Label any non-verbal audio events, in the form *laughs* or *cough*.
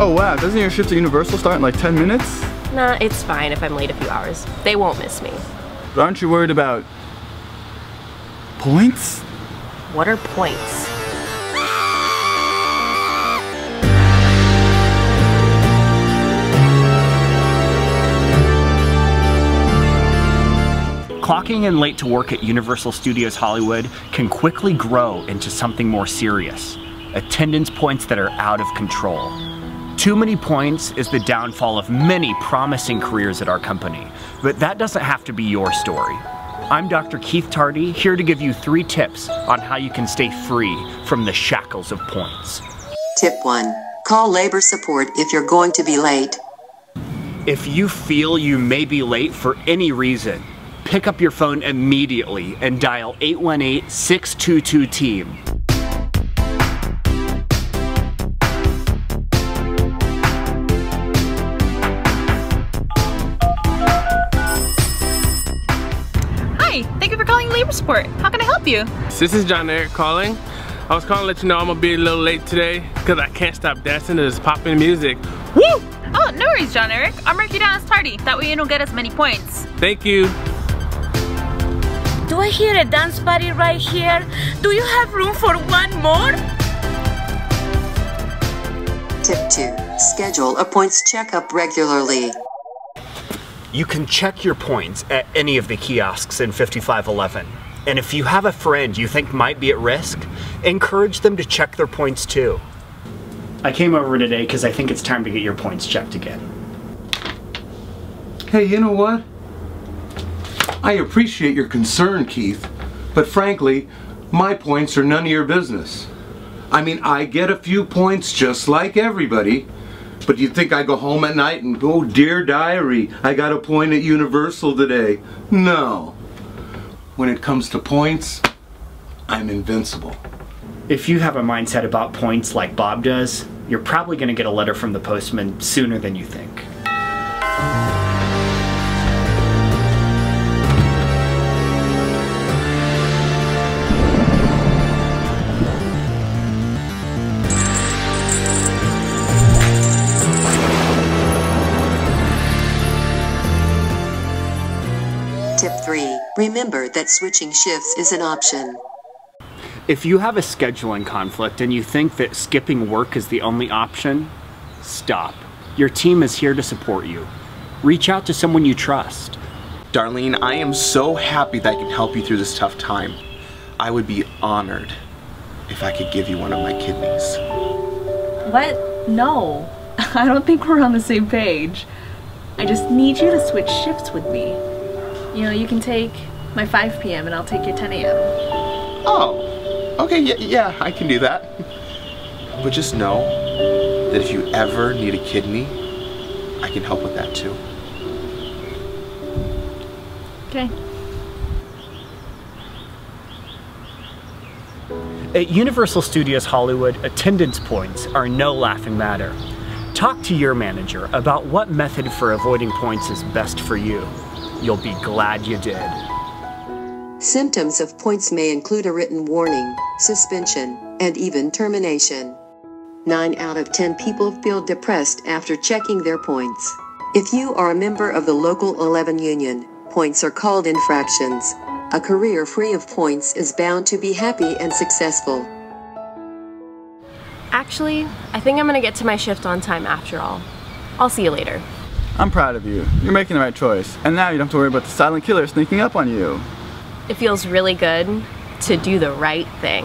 Oh wow, doesn't your shift at Universal start in like 10 minutes? Nah, it's fine if I'm late a few hours. They won't miss me. But aren't you worried about points? What are points? Clocking in late to work at Universal Studios Hollywood can quickly grow into something more serious. Attendance points that are out of control. Too many points is the downfall of many promising careers at our company, but that doesn't have to be your story. I'm Dr. Keith Tardy, here to give you three tips on how you can stay free from the shackles of points. Tip 1. Call labor support if you're going to be late. If you feel you may be late for any reason, pick up your phone immediately and dial 818-622-TEAM. Hi, for calling Labor Support. How can I help you? This is John Eric calling. I was calling to let you know I'm gonna be a little late today because I can't stop dancing to this popping music. Woo! Oh, no worries, John Eric. I'll mark you down as tardy. That way you don't get as many points. Thank you. Do I hear a dance party right here? Do you have room for one more? Tip 2. Schedule a points checkup regularly. You can check your points at any of the kiosks in 5511. And if you have a friend you think might be at risk, encourage them to check their points too. I came over today because I think it's time to get your points checked again. Hey, you know what? I appreciate your concern, Keith, but frankly, my points are none of your business. I mean, I get a few points just like everybody, but you think I go home at night and go, oh, dear diary, I got a point at Universal today? No. When it comes to points, I'm invincible. If you have a mindset about points like Bob does, you're probably going to get a letter from the postman sooner than you think. Remember that switching shifts is an option. If you have a scheduling conflict and you think that skipping work is the only option, stop. Your team is here to support you. Reach out to someone you trust. Darlene, I am so happy that I can help you through this tough time. I would be honored if I could give you one of my kidneys. What? No. *laughs* I don't think we're on the same page. I just need you to switch shifts with me. You know, you can take my 5 p.m. and I'll take your 10 a.m. Oh, okay, yeah, yeah, I can do that. But just know that if you ever need a kidney, I can help with that too. Okay. At Universal Studios Hollywood, attendance points are no laughing matter. Talk to your manager about what method for avoiding points is best for you. You'll be glad you did. Symptoms of points may include a written warning, suspension, and even termination. 9 out of 10 people feel depressed after checking their points. If you are a member of the local 11 union, points are called infractions. A career free of points is bound to be happy and successful. Actually, I think I'm gonna get to my shift on time after all. I'll see you later. I'm proud of you. You're making the right choice. And now you don't have to worry about the silent killer sneaking up on you. It feels really good to do the right thing.